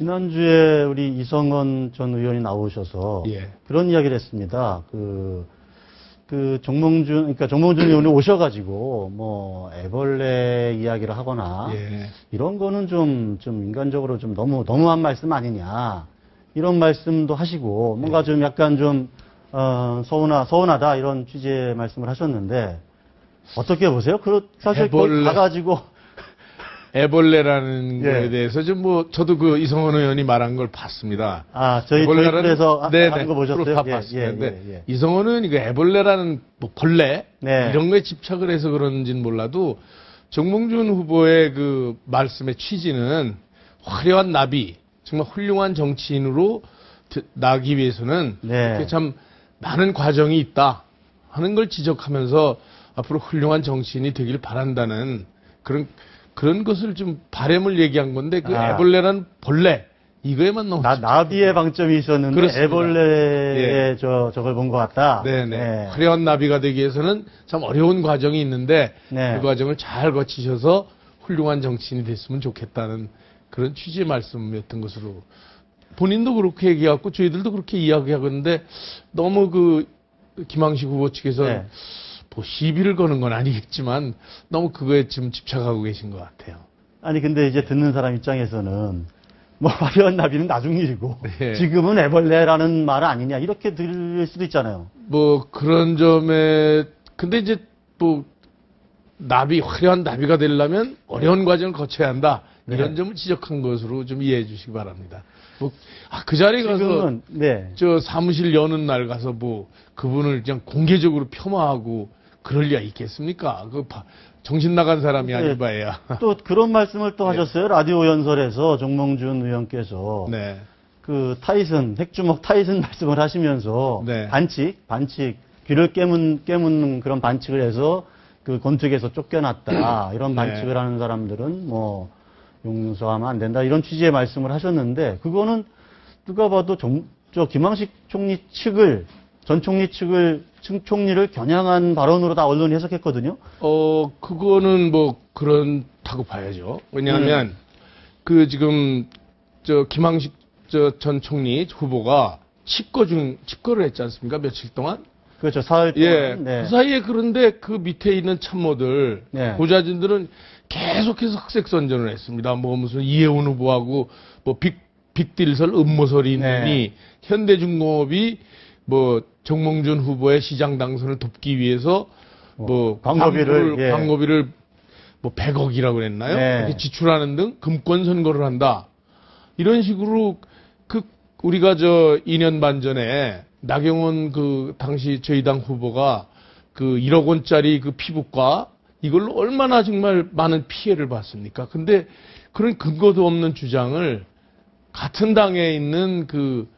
지난주에 우리 이성원 전 의원이 나오셔서 예. 그런 이야기를 했습니다. 그, 그 정몽준, 그러니까 정몽준 의원이 오셔가지고 뭐 애벌레 이야기를 하거나 예. 이런 거는 좀, 좀 인간적으로 좀 너무, 너무한 말씀 아니냐. 이런 말씀도 하시고 뭔가 좀 약간 좀, 어, 서운하, 서운하다 이런 취지의 말씀을 하셨는데 어떻게 보세요? 그, 사실 애벌레. 가가지고 애벌레라는 예. 거에 대해서 좀 뭐 저도 그 이성원 의원이 말한 걸 봤습니다. 아, 저희, 저희 애벌레라는- 프로에서 하- 네네, 하는 거 보셨어요? 다 예, 봤습니다. 예, 예, 예. 이성원 의원이 그 애벌레라는 뭐 벌레 네. 이런 거에 집착을 해서 그런지는 몰라도 정몽준 후보의 그 말씀의 취지는 화려한 나비, 정말 훌륭한 정치인으로 드- 나기 위해서는 네. 참 많은 과정이 있다 하는 걸 지적하면서 앞으로 훌륭한 정치인이 되길 바란다는 그런 그런 것을 좀 바램을 얘기한 건데 그 아. 애벌레란 벌레 이거에만 너무 나, 나비의 방점이 있었는데 그렇습니다. 애벌레의 저, 저걸 본 것 같다. 네네. 네. 화려한 나비가 되기 위해서는 참 어려운 과정이 있는데 네. 그 과정을 잘 거치셔서 훌륭한 정치인이 됐으면 좋겠다는 그런 취지의 말씀이었던 것으로 본인도 그렇게 얘기하고 저희들도 그렇게 이야기하는데 너무 그 김항식 후보 측에서 네. 뭐 시비를 거는 건 아니겠지만 너무 그거에 지금 집착하고 계신 것 같아요. 아니 근데 이제 듣는 사람 입장에서는 뭐 화려한 나비는 나중 일이고 네. 지금은 애벌레라는 말 아니냐 이렇게 들릴 수도 있잖아요. 뭐 그런 점에 근데 이제 뭐 나비 화려한 나비가 되려면 어려운 과정을 거쳐야 한다 이런 네. 점을 지적한 것으로 좀 이해해 주시기 바랍니다. 뭐 아, 그 자리에 가서 지금은 네. 저 사무실 여는 날 가서 뭐 그분을 그냥 공개적으로 폄하하고 그럴 리가 있겠습니까? 그 바- 정신 나간 사람이 네. 아닐 바에야. 또 그런 말씀을 또 하셨어요. 라디오 연설에서 정몽준 의원께서 네. 그 타이슨 핵주먹 타이슨 말씀을 하시면서 네. 반칙 반칙 귀를 깨문 깨문 그런 반칙을 해서 그 권투에서 쫓겨났다 이런 네. 반칙을 하는 사람들은 뭐 용서하면 안 된다 이런 취지의 말씀을 하셨는데 그거는 누가 봐도 정, 저 김황식 총리 측을 전 총리 측을 측 총리를 겨냥한 발언으로 다 언론이 해석했거든요. 어, 그거는 뭐, 그렇다고 봐야죠. 왜냐하면, 음. 그 지금, 저, 김항식 저 전 총리 후보가 칩거 중, 칩거를 했지 않습니까? 며칠 동안? 그렇죠 사흘 동안. 예. 네. 그 사이에 그런데 그 밑에 있는 참모들, 네. 보좌진들은 계속해서 흑색 선전을 했습니다. 뭐 무슨 이해운 후보하고 뭐 빅, 빅딜설 음모설이 네. 있느니 현대중공업이 뭐 정몽준 후보의 시장 당선을 돕기 위해서 뭐 광고비를, 광고를, 예. 광고비를 뭐 100억이라고 그랬나요? 네. 이렇게 지출하는 등 금권 선거를 한다. 이런 식으로 그 우리가 저 2년 반 전에 나경원 그 당시 저희 당 후보가 그 1억 원짜리 그 피부과 이걸로 얼마나 정말 많은 피해를 봤습니까? 근데 그런 근거도 없는 주장을 같은 당에 있는 그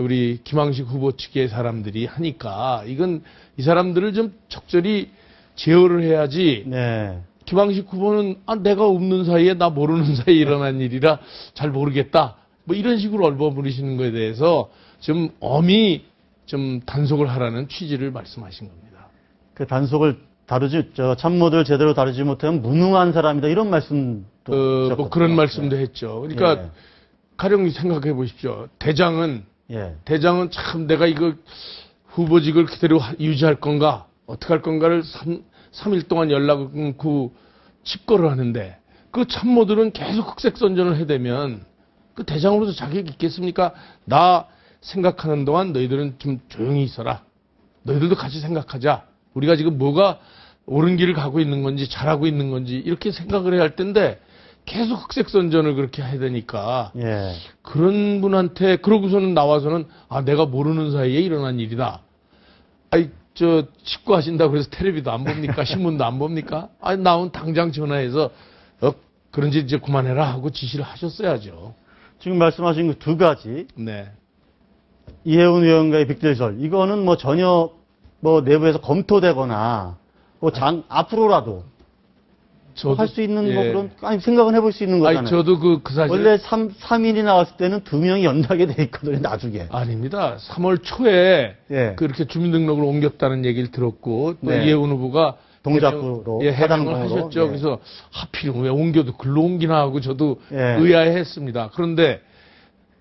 우리 김항식 후보 측의 사람들이 하니까 이건 이 사람들을 좀 적절히 제어를 해야지 네. 김항식 후보는 아, 내가 없는 사이에 나 모르는 사이에 일어난 일이라 잘 모르겠다. 뭐 이런 식으로 얼버무리시는 거에 대해서 좀 엄히 좀 단속을 하라는 취지를 말씀하신 겁니다. 그 단속을 다루지 저 참모들 제대로 다루지 못하면 무능한 사람이다 이런 말씀도 어, 뭐. 그런 말씀도 했죠. 그러니까 예. 가령 생각해 보십시오. 대장은 예. 대장은 참 내가 이거 후보직을 그대로 하- 유지할 건가 어떻게 할 건가를 3, 삼일 동안 연락을 끊고 칩거를 하는데 그 참모들은 계속 흑색 선전을 해대면 그 대장으로서 자격이 있겠습니까? 나 생각하는 동안 너희들은 좀 조용히 있어라. 너희들도 같이 생각하자. 우리가 지금 뭐가 옳은 길을 가고 있는 건지 잘하고 있는 건지 이렇게 생각을 해야 할 텐데 계속 흑색 선전을 그렇게 해야 되니까 예. 그런 분한테 그러고서는 나와서는 아 내가 모르는 사이에 일어난 일이다. 아이 저 식구 하신다고 그래서 텔레비도 안 봅니까? 신문도 안 봅니까? 아니 나온 당장 전화해서 어 그런지 이제 그만해라 하고 지시를 하셨어야죠. 지금 말씀하신 그 두 가지 네. 이해운 의원과의 빅딜설 이거는 뭐 전혀 뭐 내부에서 검토되거나 뭐장 앞으로라도 할 수 있는 뭐 예. 그런 아니 생각은 해볼 수 있는 거잖아요. 아니 저도 그, 그 사실 원래 3, 삼인이 나왔을 때는 두 명이 연락이 돼 있거든요, 나중에. 아닙니다. 3월 초에 예. 그렇게 주민등록을 옮겼다는 얘기를 들었고 또 네. 이해운 후보가 동작구로, 예, 하당동으로. 하셨죠. 네. 그래서 하필 왜 옮겨도 글로 옮기나 하고 저도 예. 의아해했습니다. 그런데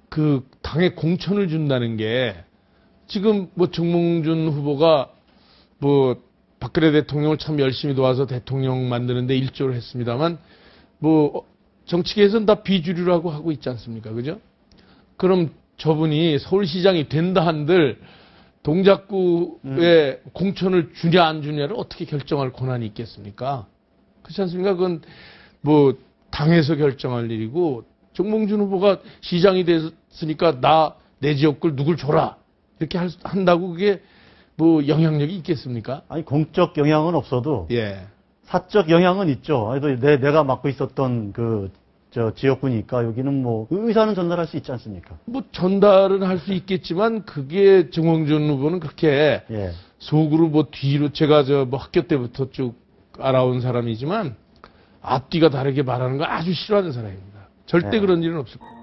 그 당에 공천을 준다는 게 지금 뭐 정몽준 후보가 뭐 박근혜 대통령을 참 열심히 도와서 대통령 만드는데 일조를 했습니다만 뭐 정치계에서는 다 비주류라고 하고 있지 않습니까? 그죠? 그럼 저분이 서울시장이 된다 한들 동작구에 공천을 주냐 안 주냐를 어떻게 결정할 권한이 있겠습니까? 그렇지 않습니까? 그건 뭐 당에서 결정할 일이고 정몽준 후보가 시장이 됐으니까 나 내 지역구를 누굴 줘라 이렇게 할, 수- 한다고 그게 뭐 영향력이 있겠습니까? 아니 공적 영향은 없어도 예. 사적 영향은 있죠. 그래도 내 내가 맡고 있었던 그 저 지역구니까 여기는 뭐 의사는 전달할 수 있지 않습니까? 뭐 전달은 할 수 있겠지만 그게 정몽준 후보는 그렇게 예. 속으로 뭐 뒤로 제가 저 뭐 학교 때부터 쭉 알아온 사람이지만 앞뒤가 다르게 말하는 거 아주 싫어하는 사람입니다. 절대 네. 그런 일은 없을 거예요.